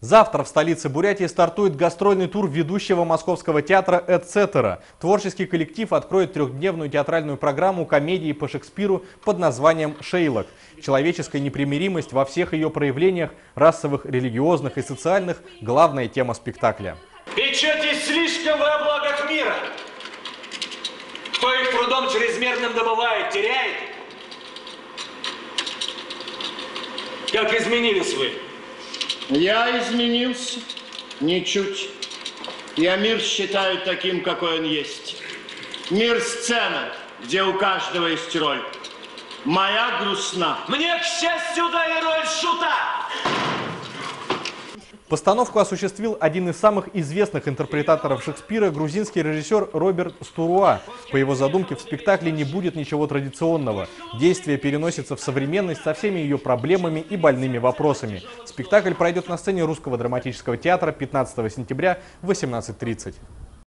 Завтра в столице Бурятии стартует гастрольный тур ведущего московского театра «Эцетера». Творческий коллектив откроет трехдневную театральную программу комедии по Шекспиру под названием «Шейлок». Человеческая непримиримость во всех ее проявлениях, расовых, религиозных и социальных – главная тема спектакля. Печетесь слишком во благах мира. Кто их трудом чрезмерным добывает, теряет. Как изменились вы? Я изменился ничуть. Я мир считаю таким, какой он есть. Мир сцена, где у каждого есть роль. Моя грустна. Мне, к счастью, дали роль шута. Постановку осуществил один из самых известных интерпретаторов Шекспира, грузинский режиссер Роберт Стуруа. По его задумке в спектакле не будет ничего традиционного. Действие переносится в современность со всеми ее проблемами и больными вопросами. Спектакль пройдет на сцене Русского драматического театра 15 сентября в 18.30.